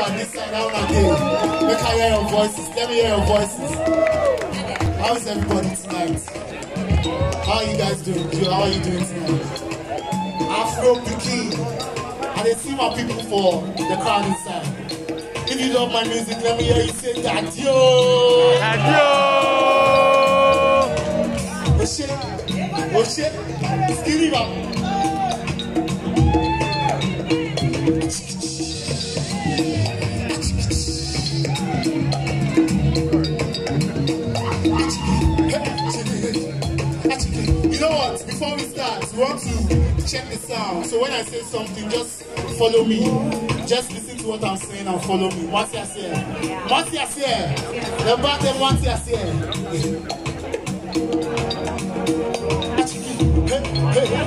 far this side down again. Make I hear your voices. Let me hear your voices. How is everybody tonight? How are you guys doing? How are you doing tonight? Afro Pikin. And they see my people for the crowd inside. If you love my music, let me hear you say Dadio. Oshe, Oshe, Skinny. Check the sound. So when I say something, just follow me. Just listen to what I'm saying and follow me. What's your say? What's your say? The back them what's your say? Achiki, hey, hey.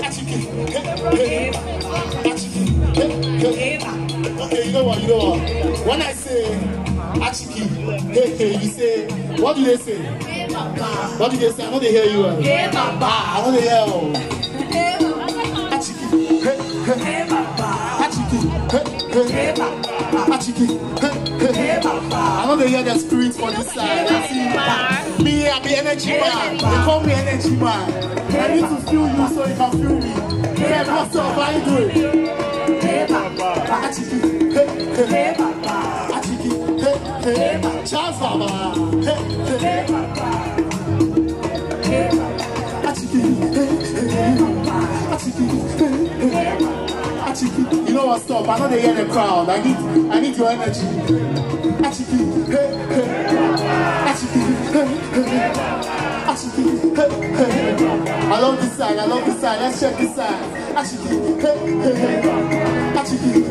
Achiki, hey, hey. Achiki, hey, hey. Okay, you know what? You know what? When I say Achiki, hey, hey, you say, what do they say? What do they say? I know they hear you. well. Ah, I know they hear you. I know they hear the spirit for this side. I see. Me, I'm the energy man. They call me energy man. I need to feel you so you can feel me. Yeah, up? How you doing? Hey, Baba, Achiki, you know what's up? I know they hear the crowd. I need, I need your energy. Achiki, hey, hey. I love this side. I love this side. Let's check this side. Achiki, hey, hey, hey. Achiki,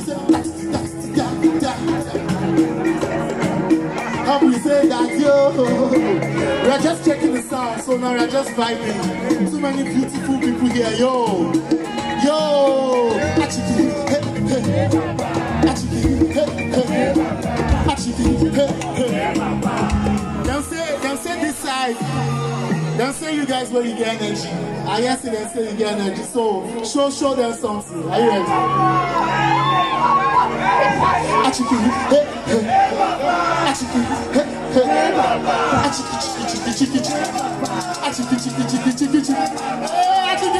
Me say Dadio. Help me say that yo. We are just checking the sound, so now we are just vibing. Too many beautiful people here, yo. Yo. Achiki, hey, hey. Them say you guys where you get energy. I guess they say you get energy. So show, show them something. Are you ready? Achiki, hey, hey. Achiki, hey, hey. Achiki, chiki, chiki, chiki, chiki. Achiki, chiki, chiki, chiki, chiki. Achiki,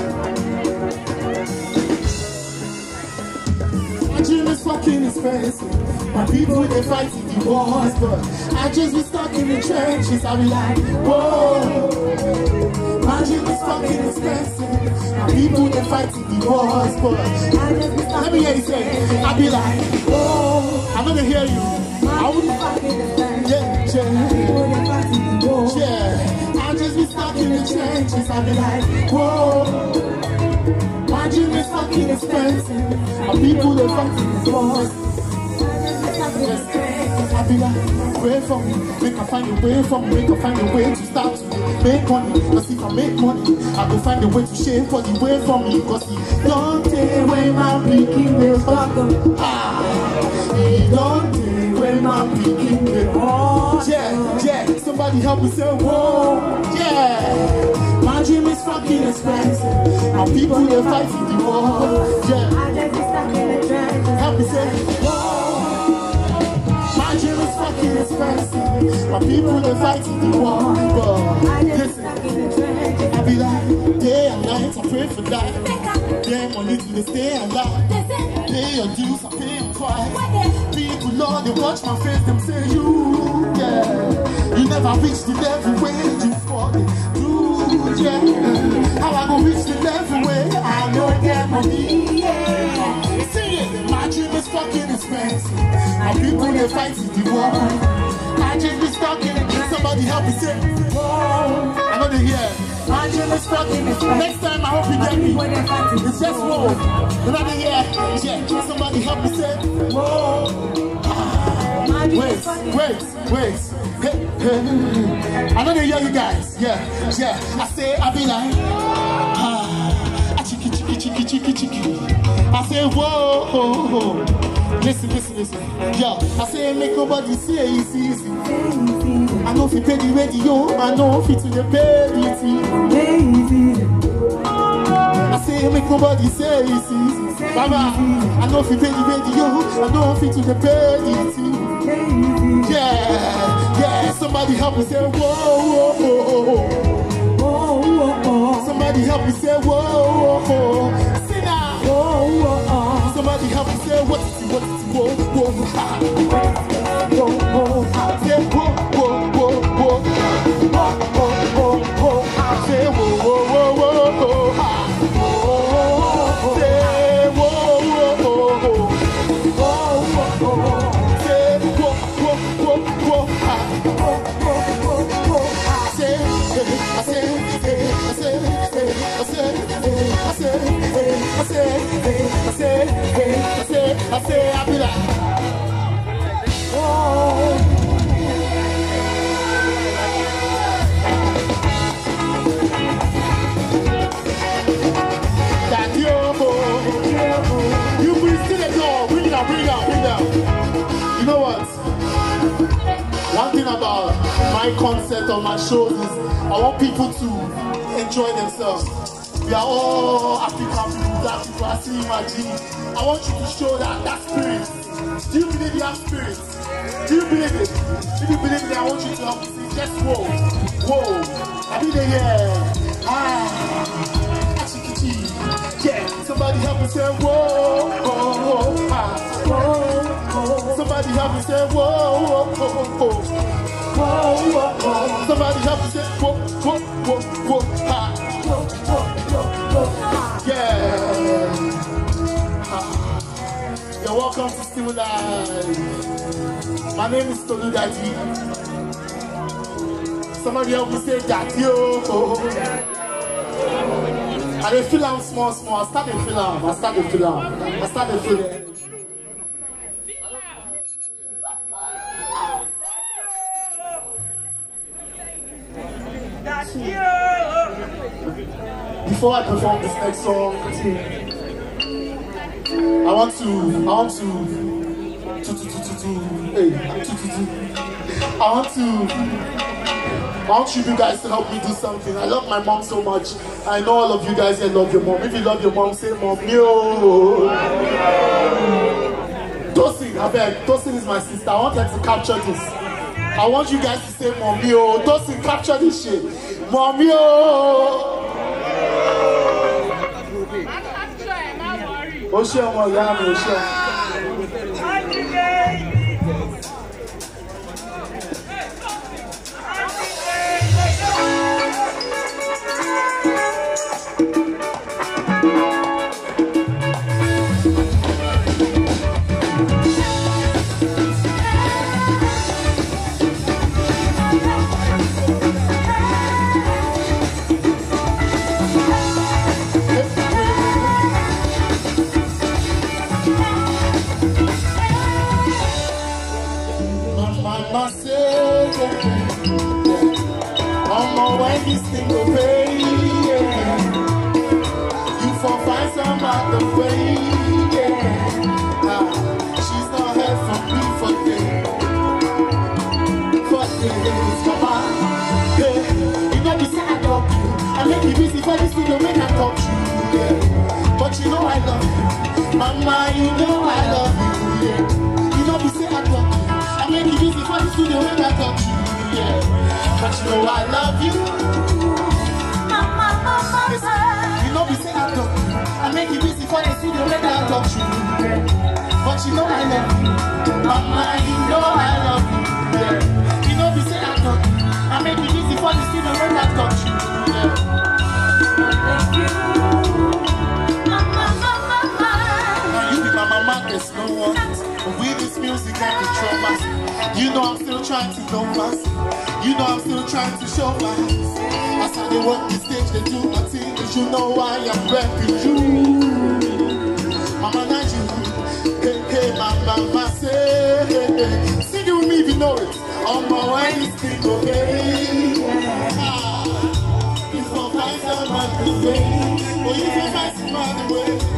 Dream is fucking expensive. My people they fighting the wars, but I just be stuck in the trenches. I be like, whoa. My dream is fucking expensive. My people they fighting the wars, but I just be stuck Let me hear you say, I be like, whoa. I'm gonna hear you. I would, yeah, yeah, yeah. I just be stuck in the trenches. I be like, whoa. Dream is fucking expensive. My people wars. I be like, pray for me, make I find a way for me, make I find a way to start to make money. Cause if I make money, I go find a way to share for the way for me. Cause he don't take away my picking the fuck Ah, he don't take away my picking the oh, yeah, yeah. Somebody help me say, whoa, yeah. My dream is fucking expensive. And people they fight for the war. Yeah. I just be stacking expenses Help me say My Imagine me stacking expenses And people they fight for the war. I just be stacking expenses I be like Day and night I pray for that. Yeah money till they stay and alive Pay your dues I pay your price People Lord they watch my face Them say you Yeah. You never reach the level where you fought it yeah. How I go reach the level where I know get money, yeah. See it, my dream is fucking expensive. My people they fighting the war. My dream is fucking Somebody help me say, whoa. I know they hear. My dream is fucking expensive. Next time I hope you get me. It's just whoa. Another year, yeah. Somebody help me say, whoa. Wait, wait, wait. Hey. I know they hear you guys. Yeah, yeah. I say, I be like, ah, ah, chicky, chicky, chicky, chicky, chicky. I say, whoa, whoa, whoa. Listen, listen, listen. Yeah, I say, make nobody see easy, easy. I know if you pay the radio, I know if you to the the TV. I say, make nobody say it's easy. Mama, I know if you pay the radio, I know if you to the pay. Yeah, yeah, somebody help me say, whoa, whoa, whoa, whoa. Oh, oh, Somebody help me say, whoa, whoa, whoa. Sit down. oh, oh, Somebody help me say, what is it, what is it, whoa, whoa, ha. oh, oh, oh. Say, whoa, whoa, whoa, whoa. Oh. Say, whoa, whoa, whoa, my concept of my shows is I want people to enjoy themselves. We are all African people, black people, I see my gene. I want you to show that that spirit. Do you believe you have spirit? Do you believe it? If you believe it, I want you to help me see. Just whoa, whoa. I mean, yeah. Ah, Achikichi. Yeah, somebody help me say whoa, whoa, whoa, ah, whoa. Somebody help me say whoa, whoa, whoa, whoa. Somebody help me say whoa, whoa, whoa, whoa, ha. Yeah. Ah. You're welcome to Still Live. My name is Tolu Daddy. Somebody help me say Daddy. Oh. I dey feel am small small. I start to feel am. I start to feel am. I start to feel it. Before I perform this next song, I want to, I want to, to, to, to, to, to, hey, to, to, to, I want to, I want you guys to help me do something. I love my mom so much. I know all of you guys here love your mom. If you love your mom, say mom, yo. Oh. Tosin, I beg, Tosin is my sister. I want her to capture this. I want you guys to say mom, yo. Oh. Tosin, capture this shit. Mom, yo. ó ṣe ọmọ ìyá mi ó ṣe ọmọ. Mama. Hey, you know this I love you. I make you busy for this don't make I talk to you, yeah. But you know I love you, Mama. You know I love you, yeah. You know we say I love you. I make it easy for the studio when I talk to you. Yeah. But you know I love you. Mama You know we say I talk you. I make it busy for the studio make I talk to you. But you know I love you. Mama, you know I love you. Yeah. You know we say I talk you. I make it busy for the studio make I talk you. Yeah. Now you be my mama, there's no one. With this music I control myself. You know I'm still trying to know myself. You know I'm still trying to show myself. As I they walk the stage, they do my thing. You know I am repping you. Mama, mama, say. Sing it with me if you know it. On my way, this thing, okay? You for find someone to way. Oh, you for find someone to way.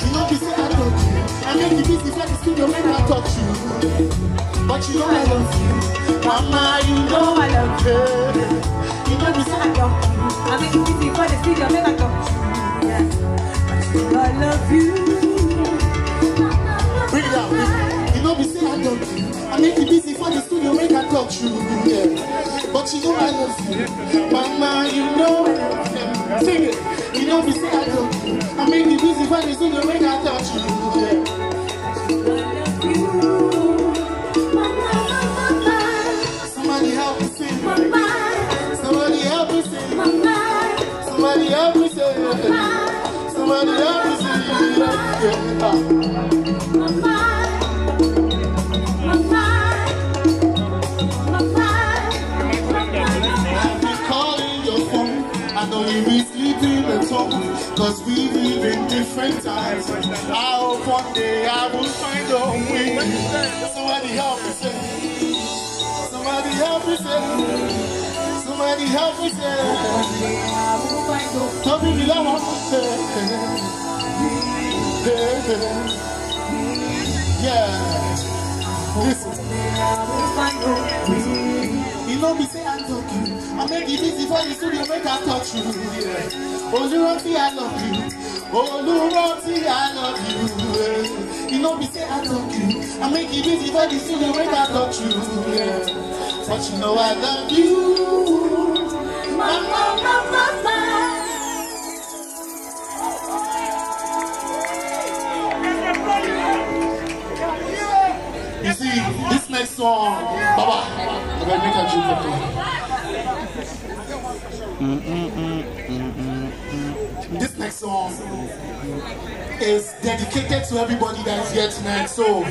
You know, you say I love you. I make the busy for the studio when I touch you. But you know I love you. Mama, you know I love you. You know, you say I love you. Bring it down. You know, we say I love you. I make it busy for the studio when I touch you. Yeah. But you know I love you. Mama, you know I love you. Sing it. You know, we say I love you. I make it busy for the studio when I touch you. Yeah. Cause we live in different times. I hope one day I will find a way. Somebody help me say. Somebody help me say. Somebody help me say. Tell me that one say. Yeah. Listen. You know me say I love you. I make it easy for the studio make I touch you. Oluranti I love you. Oluranti I love you. You know me say I love you. I make it easy for the studio make I touch you. Yeah. But you know I love you. You see, this next song, Baba, I'm gonna make a joke of you. This next song is dedicated to everybody that is here tonight. So,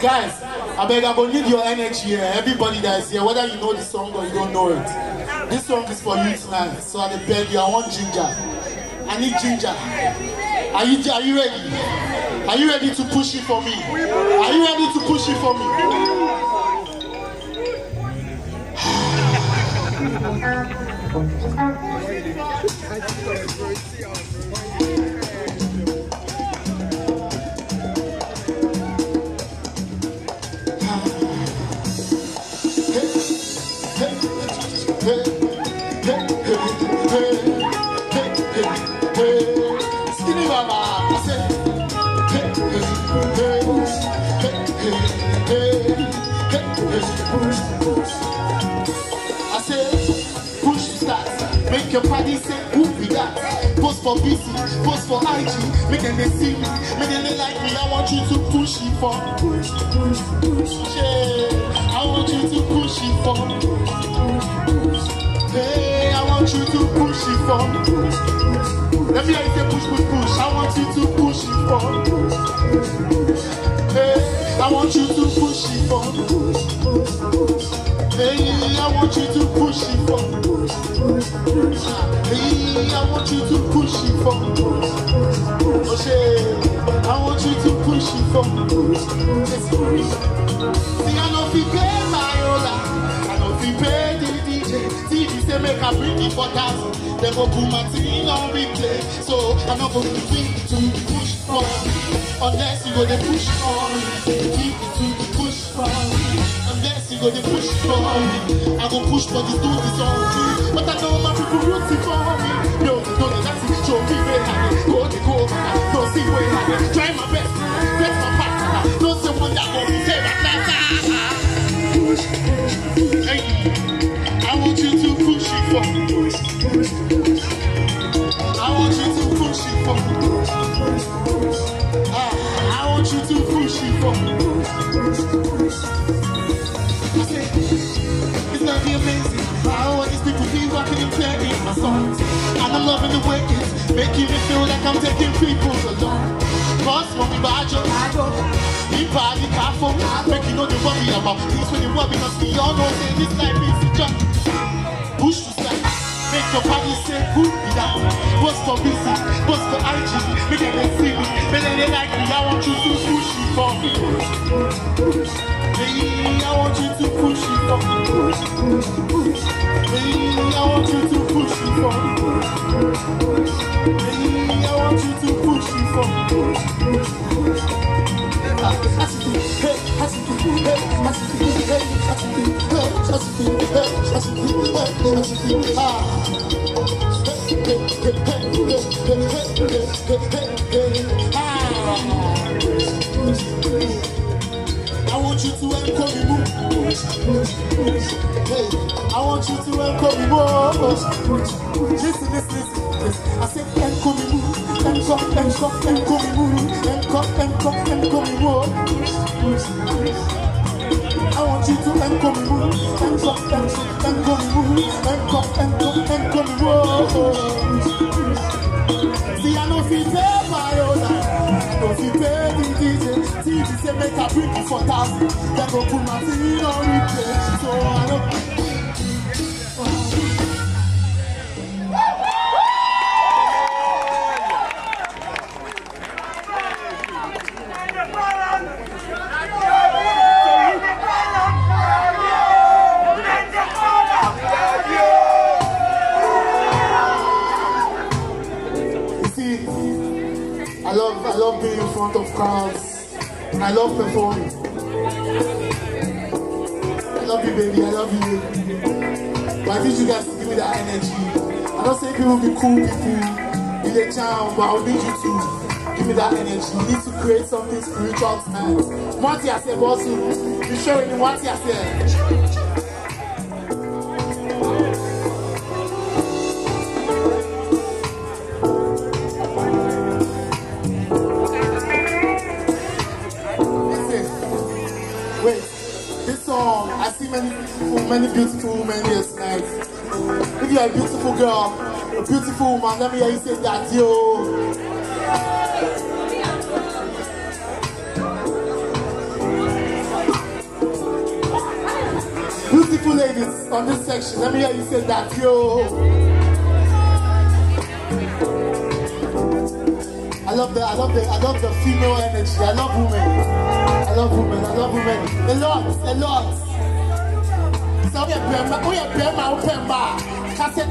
guys, I beg, I gonna need your energy here. Everybody that is here, whether you know the song or you don't know it. This song is for you tonight. So I beg you, I want ginger. I need ginger. Are you are you ready? Are you ready to push it for me? Are you ready to push it for me? your body say, who be that? Post for BC, post for IG, make them they see me, make them they like me. I want you to push it for, push, push, push, yeah. I want you to push it for, hey, I want you to push it for. Let me hear you say push, push, push. I want you to push it for. Hey, I want you to push it for. Hey, I want you to push it for. Hey, I want you to push it for. Oh, shit. I want you to push it for. See, I know if you pay my can bring me for thousand. They go put my team on replay. So I'm not going to think to push for me. Unless you go to push for me. Keep to push for me. Unless you go to push for me. I go push for the do this all me. But I know my people rooting for me. No, no, no, that's it. Show me where I go. They go Don't see where I am. Try my best. best my partner. No, say one that go. Say my partner. Careful. Make you know the worry about things when you worry, cause we all know say this life is a jump. Push to start. Make your body say, who be down? What's for busy? What's for IG? Make them see me. Make them like me. I want you to push it for me. Hey, I want you to push it for me. Hey, I want you to push it for me. Hey, I want you to push it for me. I want you to come me move. Hey, I want you to come and more. Listen, listen, listen. I said, welcome me more. Welcome, come and me more. Welcome, welcome, come and more. I want you to encourage me more. Encourage, encourage, encourage me more. Encourage, encourage, encourage me more. See, I know if you pay my own I know if you pay the DJ TV say make I bring you for thousand Then go put my thing on replay So I know crowds I love performing. I love you baby, I love you. But I need you guys to give me that energy. I don't say people be cool people in the town, but I need you to give me that energy. You need to create something spiritual tonight. Thing I said, boss, you showing me one thing I many beautiful, many beautiful women here tonight. If you're a beautiful girl, a beautiful woman, let me hear you say that, yo. Beautiful ladies on this section, let me hear you say that, yo. I love the, I love the, I love the female energy. I love women. I love women. I love women. A lot, a lot.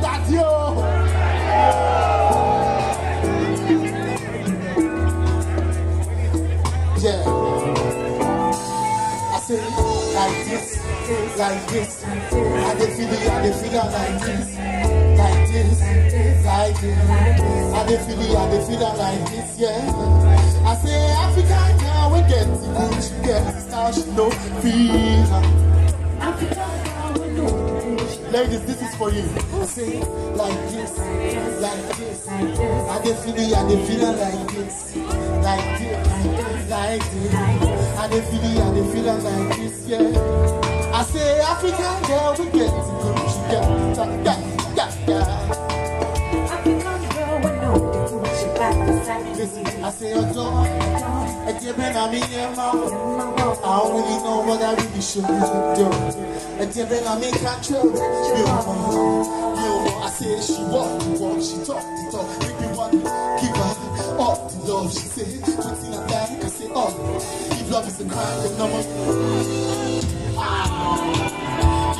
That yo. Yeah. I say like this, like this. I feel it, I feel it like this, like this, like this. I feel it, I feel it like this, yeah. I say African girl, we get good, she get style, she know feel. Ladies, this is for you. I say like this, like this. I dey feel it, I dey feel it like this, like this, like this. I dey feel it, I dey feel it like this, yeah. I say African girl, we get the good, she get the style, yeah, yeah, yeah. Listen, I say your door, and you ẹtì bẹ na mi yẹ ma àwọn wuli náà wọ́n dárí mi ṣojú jọ ẹtì bẹ na mi ká jọ mi ò mọ mi ò mọ àti èṣù wọ wọ ṣì tọ ti tọ give her up the love she say in a time I say up if love is a crime dem no must.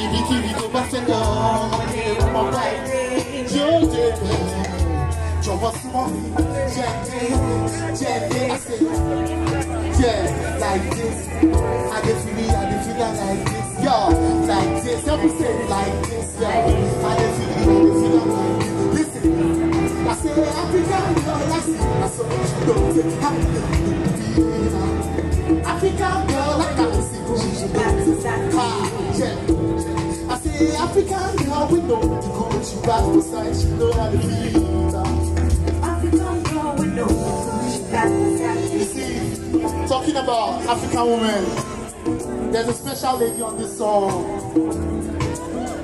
Ibikíbi tó bá fẹ́ lọ, ọmọdé ọmọ báyìí yóò dé bẹ̀rẹ̀. Jọ̀wọ́ súnmọ́ mi, jẹ́ dé, jẹ́ dé, àṣẹ. Yeah, like this. I feel it, I dey feel it like this. Yo, like this. Help me say like this. Yo, I feel it, I dey feel it like this. Listen, I say African girl, I see. I saw you don't take happy to be African girl, I can see. She should dance. Ah, yeah. I say African girl, we know the good, she back beside, she know how to feel. African girl with no she got You see, talking about African women, there's a special lady on this song.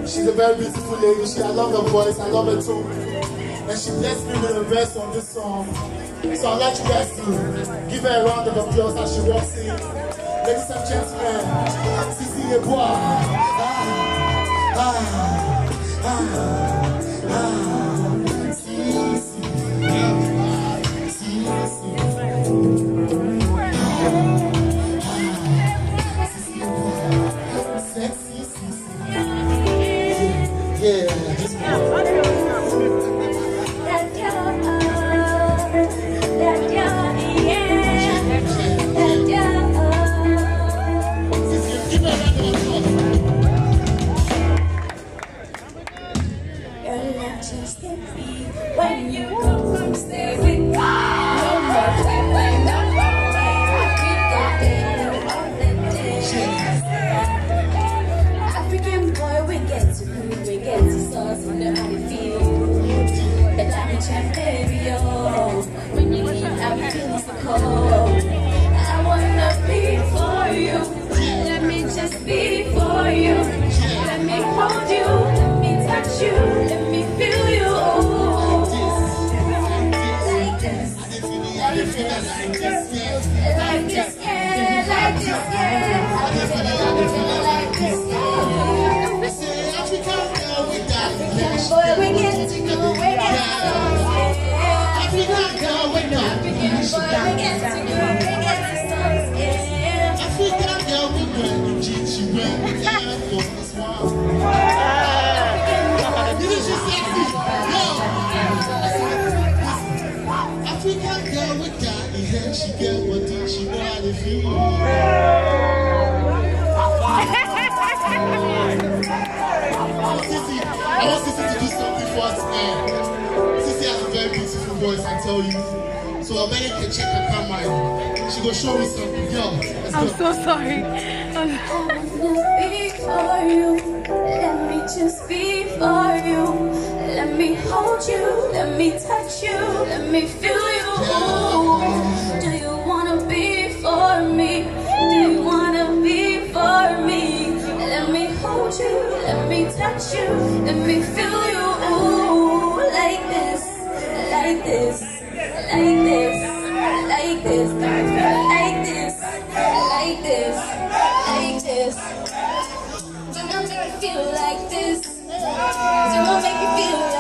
She's a very beautiful lady. She, I love her voice, I love her tone. And she blessed me with a verse on this song. So I'd like you guys to give her a round of applause as she walks in. Ladies and gentlemen, Sisi Eboa. Ah, ah, ah, ah. When you come, come stay African girl, we got it. Yeah, she get what she know how to feel. I want Sissy to do something for us, man. Sissy has a very beautiful voice, I tell you. So I bet you can check her camera. She gonna show me something. Yo, let's I'm go. so sorry. I'm- be for you. Let me just be for you. Let me hold you. Let me touch you. Let me feel you. Do you wanna be for me? Do you wanna be for me? Let me hold you. Let me touch you. Let me feel you. Like this. Like this. Like this. Like this. Like this. Like this. Like this. Do not make me feel like this. Do not make me feel like this.